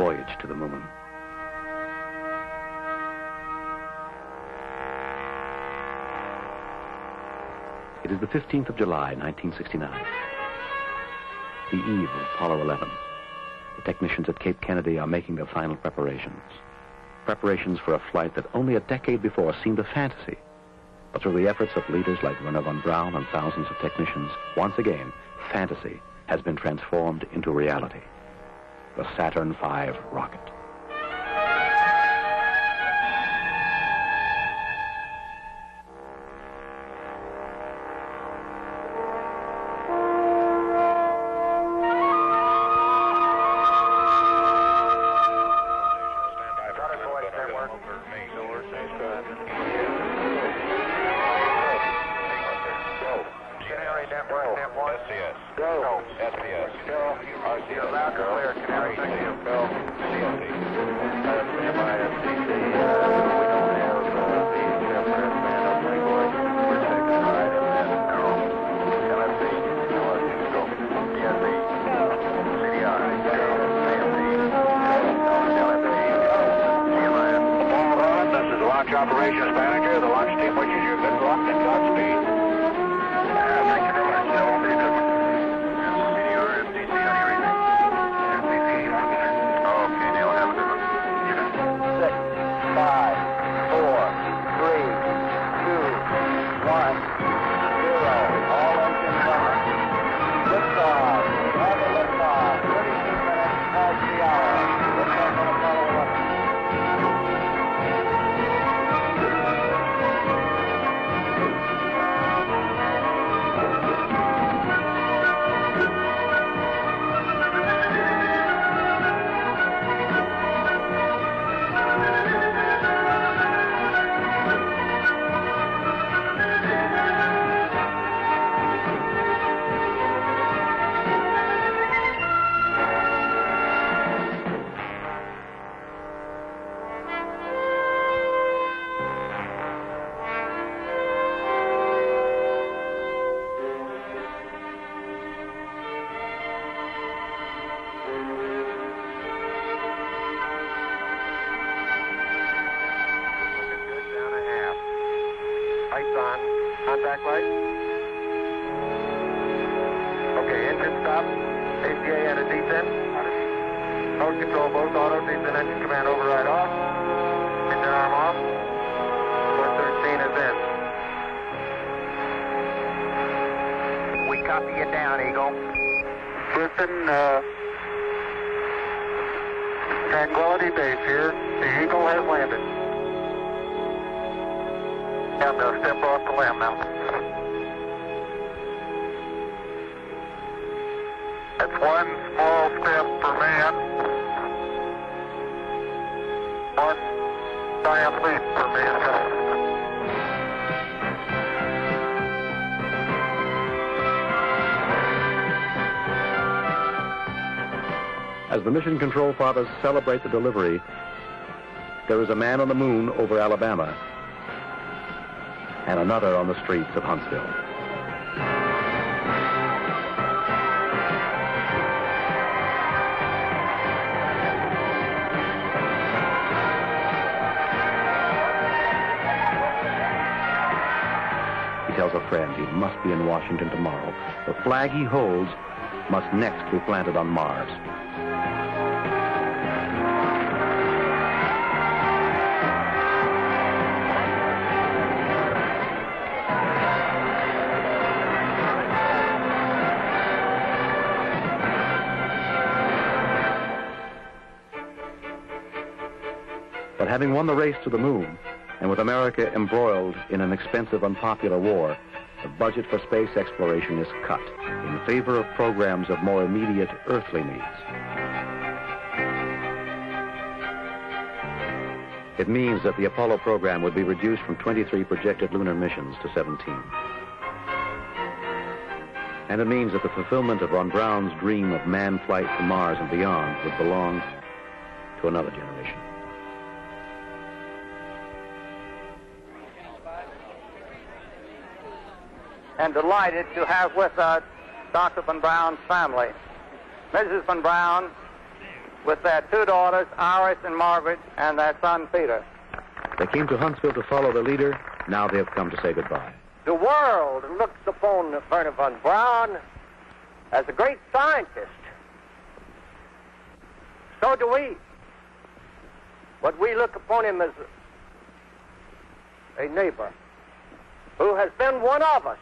voyage to the moon. It is the 15th of July, 1969. The eve of Apollo 11. The technicians at Cape Kennedy are making their final preparations. Preparations for a flight that only a decade before seemed a fantasy. But through the efforts of leaders like Wernher von Braun and thousands of technicians, once again, fantasy has been transformed into reality. The Saturn V rocket. Go. SPS. Go. SPS. Go. Operations Manager. The launch on. Contact light. Okay, engine stop. ACA at a descent. Mode control both auto descent engine command override off. Engine arm off. 413 is in. We copy you down, Eagle. Listen, uh, Tranquility Base here. The Eagle has landed. Going step off the limb now. That's one small step for man, one giant leap for mankind. As the mission control fathers celebrate the delivery, there is a man on the moon over Alabama and another on the streets of Huntsville. He tells a friend he must be in Washington tomorrow. The flag he holds must next be planted on Mars. Having won the race to the moon, and with America embroiled in an expensive, unpopular war, the budget for space exploration is cut in favor of programs of more immediate earthly needs. It means that the Apollo program would be reduced from 23 projected lunar missions to 17. And it means that the fulfillment of von Braun's dream of manned flight to Mars and beyond would belong to another generation. And delighted to have with us Dr. Von Braun's family. Mrs. Von Brown, with their two daughters, Iris and Margaret, and their son, Peter. They came to Huntsville to follow their leader. Now they have come to say goodbye. The world looks upon Wernher von Braun as a great scientist. So do we. But we look upon him as a neighbor who has been one of us.